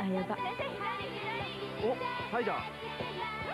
おっおサイダー。